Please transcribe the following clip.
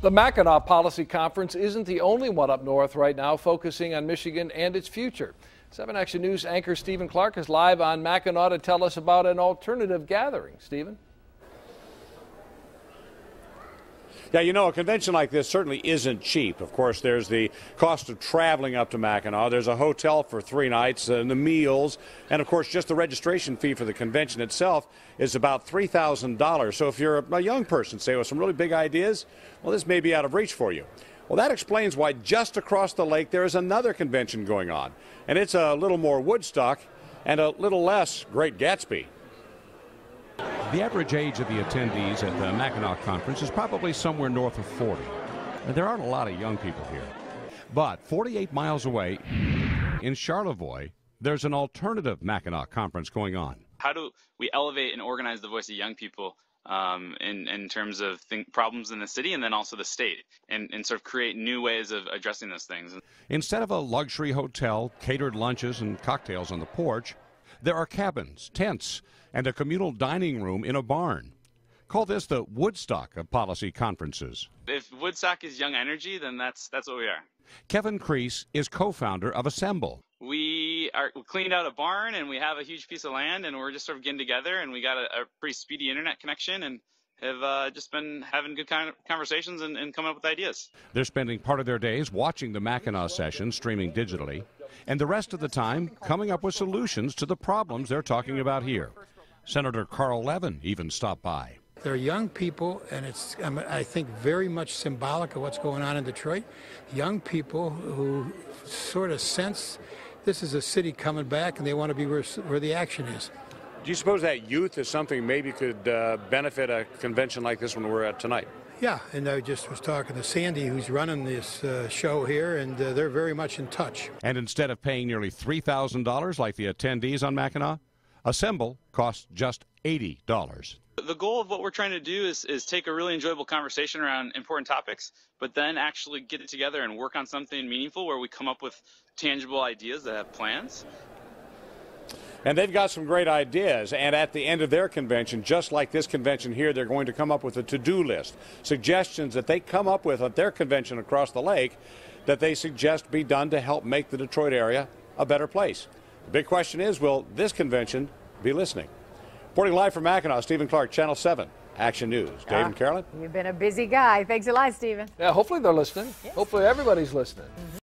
The Mackinac Policy Conference isn't the only one up north right now focusing on Michigan and its future. 7 Action News anchor Stephen Clark is live on Mackinac to tell us about an alternative gathering. Stephen? Yeah, you know, a convention like this certainly isn't cheap. Of course, there's the cost of traveling up to Mackinac. There's a hotel for three nights and the meals. And, of course, just the registration fee for the convention itself is about $3,000. So if you're a young person, say, with some really big ideas, well, this may be out of reach for you. Well, that explains why just across the lake there is another convention going on. And it's a little more Woodstock and a little less Great Gatsby. The average age of the attendees at the Mackinac Conference is probably somewhere north of 40. And there aren't a lot of young people here. But 48 miles away in Charlevoix, there's an alternative Mackinac Conference going on. How do we elevate and organize the voice of young people um, in, in terms of think, problems in the city and then also the state and, and sort of create new ways of addressing those things? Instead of a luxury hotel, catered lunches, and cocktails on the porch, there are cabins, tents, and a communal dining room in a barn. Call this the Woodstock of policy conferences. If Woodstock is young energy, then that's that's what we are. Kevin Crease is co-founder of Assemble. We are we cleaned out a barn and we have a huge piece of land and we're just sort of getting together and we got a, a pretty speedy internet connection and have uh, just been having good kind of conversations and, and, coming up with ideas. They're spending part of their days watching the Mackinac session streaming digitally, and the rest of the time coming up with solutions to the problems they're talking about here. Senator Carl Levin even stopped by. They're young people, and it's, I think, very much symbolic of what's going on in Detroit. Young people who sort of sense this is a city coming back and they want to be where, where the action is. Do you suppose that youth is something maybe could uh, benefit a convention like this one we're at tonight? Yeah, and I just was talking to Sandy, who's running this uh, show here, and uh, they're very much in touch. And instead of paying nearly $3,000 like the attendees on Mackinac, Assemble costs just $80. The goal of what we're trying to do is, is take a really enjoyable conversation around important topics, but then actually get it together and work on something meaningful where we come up with tangible ideas that have plans. And they've got some great ideas. And at the end of their convention, just like this convention here, they're going to come up with a to do list, suggestions that they come up with at their convention across the lake that they suggest be done to help make the Detroit area a better place. The big question is will this convention be listening? Reporting live from Mackinac, Stephen Clark, Channel 7, Action News. Dave uh, and Carolyn? You've been a busy guy. Thanks a lot, Stephen. Yeah, hopefully they're listening. Yes. Hopefully everybody's listening. Mm -hmm.